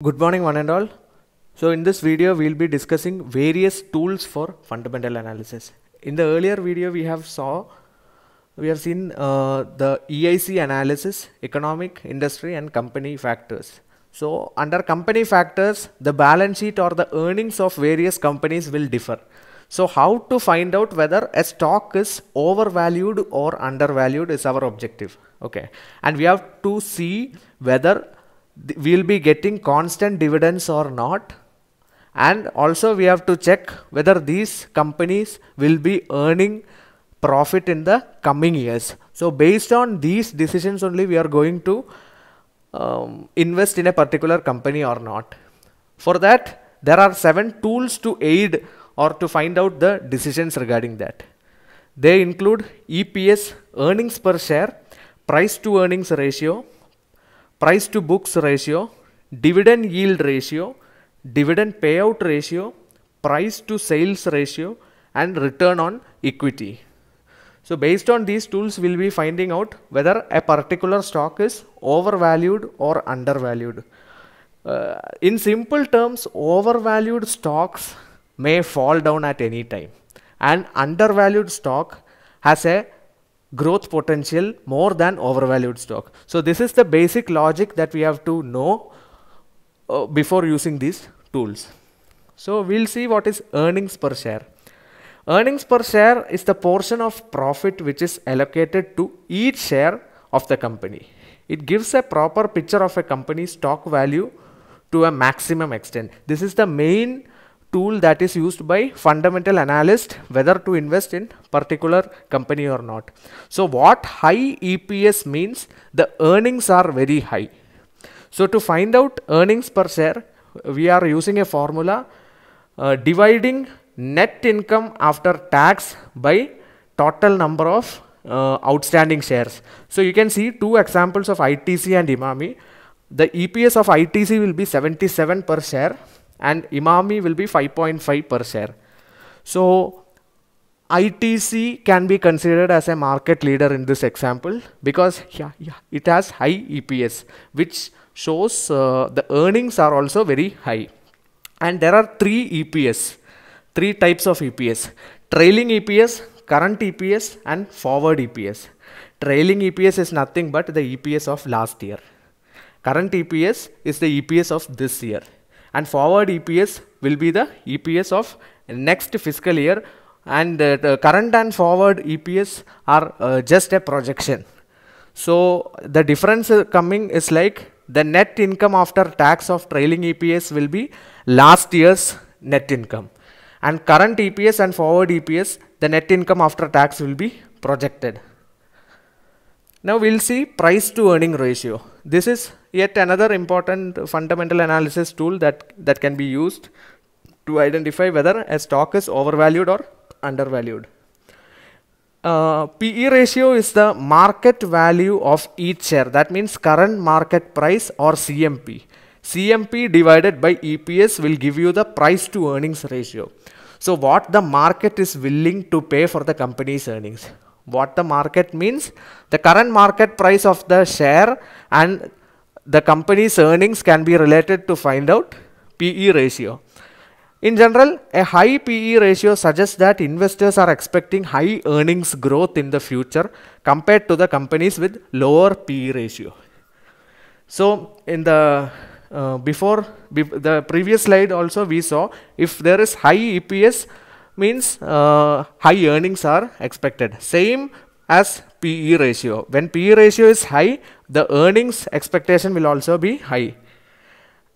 Good morning one and all. So in this video we'll be discussing various tools for fundamental analysis. In the earlier video we have saw we have seen uh, the EIC analysis, economic, industry and company factors. So under company factors the balance sheet or the earnings of various companies will differ. So how to find out whether a stock is overvalued or undervalued is our objective. Okay. And we have to see whether th- we'll be getting constant dividends or not. And also we have to check whether these companies will be earning profit in the coming years. So based on these decisions only we are going to um, invest in a particular company or not. For that there are seven tools to aid or to find out the decisions regarding that. They include EPS, earnings per share, price to earnings ratio, price to books ratio, dividend yield ratio, dividend payout ratio, price to sales ratio, and return on equity. So based on these tools, we'll be finding out whether a particular stock is overvalued or undervalued. Uh, in simple terms, overvalued stocks may fall down at any time and undervalued stock has a growth potential more than overvalued stock. So this is the basic logic that we have to know uh, before using these tools. So we'll see what is earnings per share. Earnings per share is the portion of profit which is allocated to each share of the company. It gives a proper picture of a company's stock value to a maximum extent. This is the main tool that is used by fundamental analyst whether to invest in particular company or not. So what high EPS means the earnings are very high. So to find out earnings per share we are using a formula uh, dividing net income after tax by total number of uh, outstanding shares. So you can see two examples of ITC and Emami. The EPS of ITC will be 77 per share and Emami will be 5.5 per share. So ITC can be considered as a market leader in this example because yeah, yeah, it has high EPS which shows uh, the earnings are also very high. And there are three EPS, three types of EPS. Trailing EPS, current EPS and forward EPS. Trailing EPS is nothing but the EPS of last year. Current EPS is the EPS of this year and forward EPS will be the EPS of next fiscal year and uh, the current and forward EPS are uh, just a projection. So the difference uh, coming is like the net income after tax of trailing EPS will be last year's net income and current EPS and forward EPS the net income after tax will be projected. Now we'll see price to earning ratio. This is yet another important fundamental analysis tool that, that can be used to identify whether a stock is overvalued or undervalued. Uh, PE ratio is the market value of each share. That means current market price or CMP. CMP divided by EPS will give you the price to earnings ratio. So what the market is willing to pay for the company's earnings. What the market means, the current market price of the share and the company's earnings can be related to find out PE ratio. In general, a high PE ratio suggests that investors are expecting high earnings growth in the future compared to the companies with lower PE ratio. So, in the uh, before be the previous slide also we saw if there is high EPS means uh, high earnings are expected. Same as PE ratio. When PE ratio is high, the earnings expectation will also be high.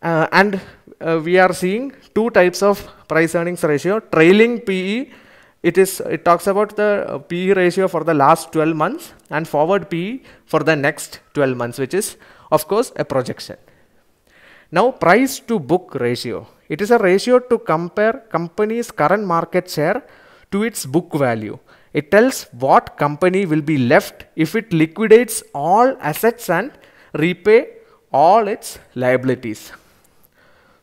Uh, and uh, we are seeing two types of price earnings ratio. Trailing PE, it is it talks about the uh, PE ratio for the last 12 months and forward PE for the next 12 months, which is of course a projection. Now price to book ratio. It is a ratio to compare company's current market share to its book value. It tells what company will be left if it liquidates all assets and repay all its liabilities.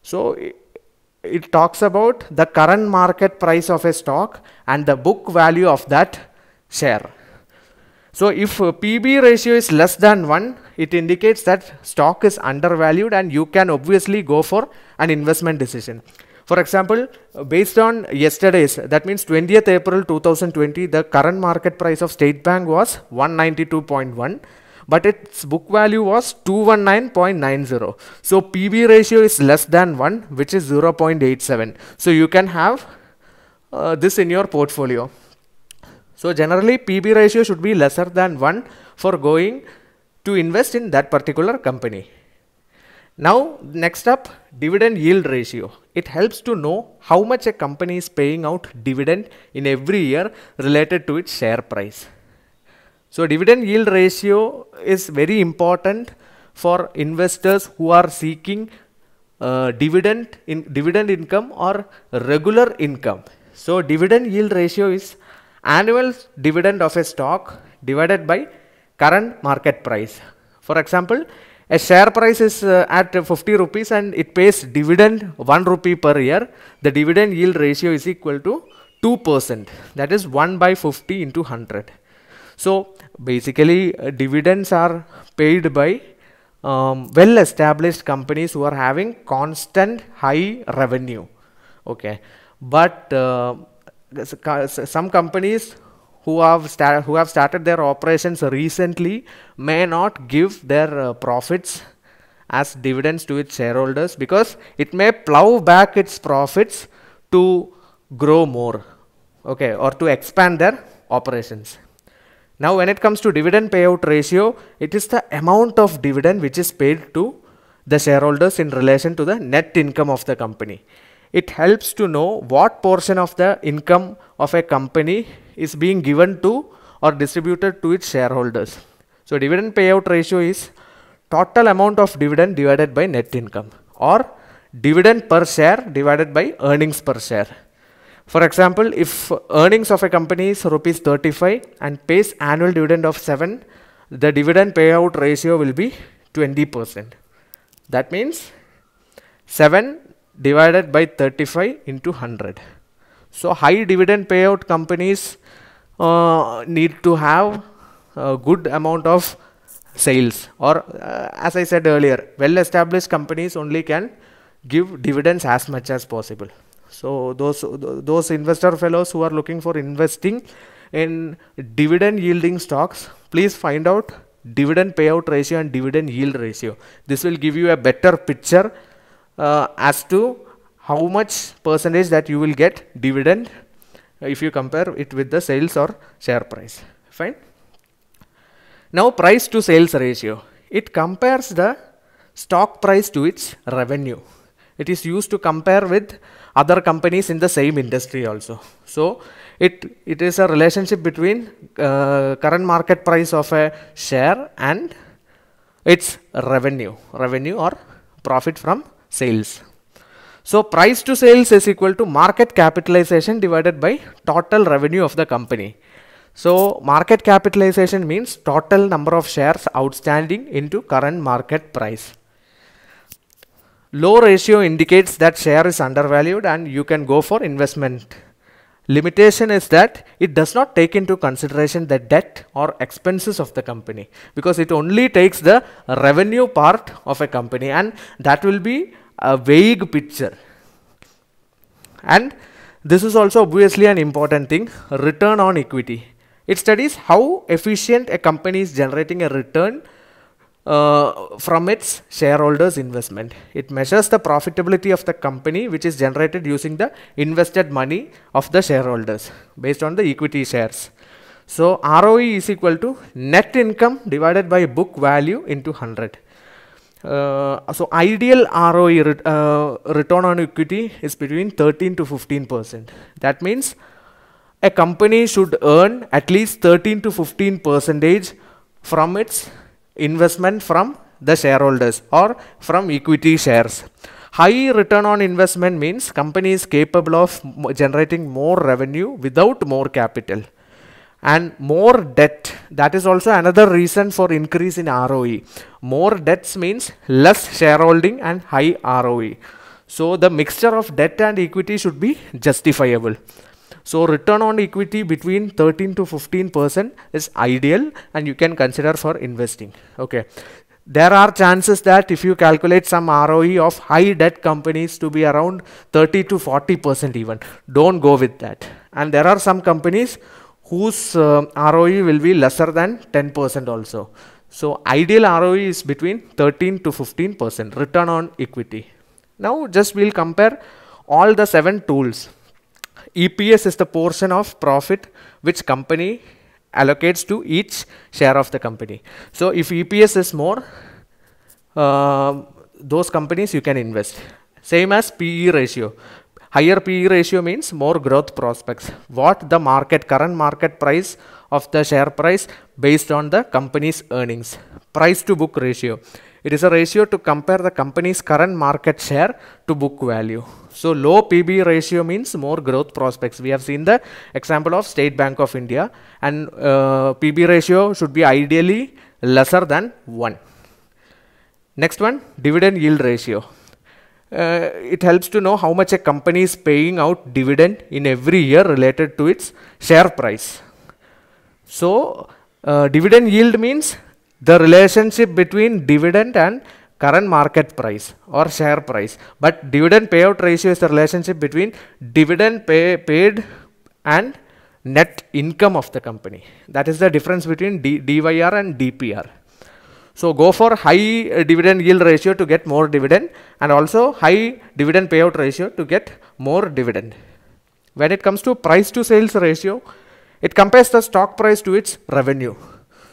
So it, talks about the current market price of a stock and the book value of that share. So if PB ratio is less than 1, it indicates that stock is undervalued and you can obviously go for an investment decision. For example, based on yesterday's, that means 20th April 2020, the current market price of State Bank was 192.1, but its book value was 219.90. So PB ratio is less than 1, which is 0.87. So you can have uh, this in your portfolio. So generally PB ratio should be lesser than 1 for going to invest in that particular company. Now next up dividend yield ratio. It helps to know how much a company is paying out dividend in every year related to its share price. So dividend yield ratio is very important for investors who are seeking uh, dividend in dividend income or regular income. So dividend yield ratio is annual dividend of a stock divided by current market price. For example, a share price is uh, at 50 rupees and it pays dividend 1 rupee per year. The dividend yield ratio is equal to 2%. That is 1 by 50 into 100. So basically uh, dividends are paid by um, well established companies who are having constant high revenue. Okay. But uh, some companies who have start, who have started their operations recently may not give their uh, profits as dividends to its shareholders because it may plow back its profits to grow more okay or to expand their operations. Now when it comes to dividend payout ratio it is the amount of dividend which is paid to the shareholders in relation to the net income of the company. It helps to know what portion of the income of a company is being given to or distributed to its shareholders. So dividend payout ratio is total amount of dividend divided by net income or dividend per share divided by earnings per share. For example, if earnings of a company is rupees 35 and pays annual dividend of 7, the dividend payout ratio will be 20%. That means 7 divided by 35 into 100. So high dividend payout companies uh, need to have a good amount of sales or uh, as I said earlier, well established companies only can give dividends as much as possible. So those those investor fellows who are looking for investing in dividend yielding stocks, please find out dividend payout ratio and dividend yield ratio. This will give you a better picture uh, as to how much percentage that you will get dividend if you compare it with the sales or share price. Fine. Now price to sales ratio. It compares the stock price to its revenue. It is used to compare with other companies in the same industry also. So it it is a relationship between uh, current market price of a share and its revenue. Revenue or profit from sales. So price to sales is equal to market capitalization divided by total revenue of the company. So market capitalization means total number of shares outstanding into current market price. Low ratio indicates that share is undervalued and you can go for investment. Limitation is that it does not take into consideration the debt or expenses of the company because it only takes the revenue part of a company and that will be a vague picture. And this is also obviously an important thing, return on equity. It studies how efficient a company is generating a return uh, from its shareholders investment. It measures the profitability of the company which is generated using the invested money of the shareholders based on the equity shares. So ROE is equal to net income divided by book value into 100. Uh, so ideal ROE uh, return on equity is between 13 to 15 percent. That means a company should earn at least 13 to 15 percentage from its investment from the shareholders or from equity shares. High return on investment means company is capable of generating more revenue without more capital and more debt that is also another reason for increase in ROE more debts means less shareholding and high ROE so the mixture of debt and equity should be justifiable So return on equity between 13 to 15 percent is ideal and you can consider for investing. Okay. There are chances that if you calculate some ROE of high debt companies to be around 30 to 40 percent even, don't go with that. And there are some companies whose uh, ROE will be lesser than 10 percent also. So ideal ROE is between 13 to 15 percent return on equity. Now just we'll compare all the seven tools. EPS is the portion of profit which company allocates to each share of the company. So if EPS is more, uh, those companies you can invest. Same as PE ratio. Higher PE ratio means more growth prospects. What the market, current market price of the share price based on the company's earnings. Price to book ratio. It is a ratio to compare the company's current market share to book value. So low PB ratio means more growth prospects. We have seen the example of State Bank of India and uh, PB ratio should be ideally lesser than 1. Next one, dividend yield ratio. Uh, it helps to know how much a company is paying out dividend in every year related to its share price. So, uh, dividend yield means the relationship between dividend and current market price or share price. But dividend payout ratio is the relationship between dividend pay, paid and net income of the company. That is the difference between D, DYR and DPR. So go for high dividend yield ratio to get more dividend and also high dividend payout ratio to get more dividend. When it comes to price to sales ratio, it compares the stock price to its revenue.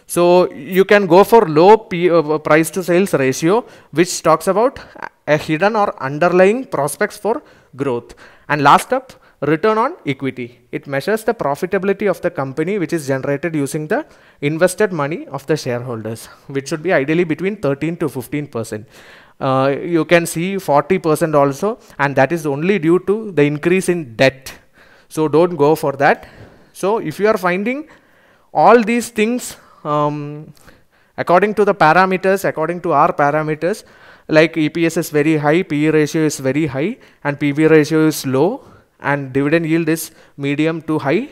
So you can go for low P, uh, price to sales ratio, which talks about a hidden or underlying prospects for growth. And last up, return on equity. It measures the profitability of the company which is generated using the invested money of the shareholders, which should be ideally between 13 to 15 percent. Uh, you can see 40 percent also, and that is only due to the increase in debt. So don't go for that. So if you are finding all these things um, according to the parameters, according to our parameters, like EPS is very high, PE ratio is very high, and PB ratio is low, and dividend yield is medium to high,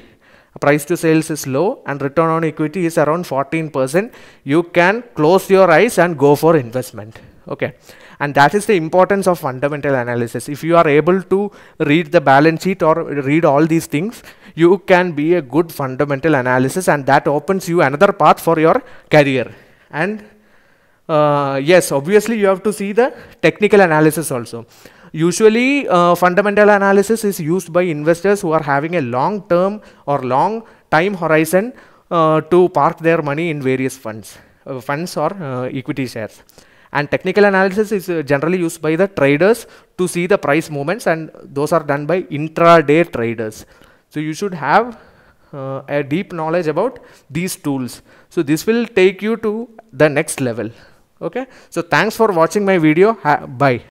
price to sales is low, and return on equity is around 14%, you can close your eyes and go for investment. Okay. And that is the importance of fundamental analysis. If you are able to read the balance sheet or read all these things, you can be a good fundamental analysis and that opens you another path for your career. And uh, yes, obviously you have to see the technical analysis also. Usually uh, fundamental analysis is used by investors who are having a long term or long time horizon uh, to park their money in various funds, uh, funds or uh, equity shares. And technical analysis is uh, generally used by the traders to see the price movements and those are done by intraday traders. So you should have uh, a deep knowledge about these tools. So this will take you to the next level. Okay. So thanks for watching my video. Ha bye.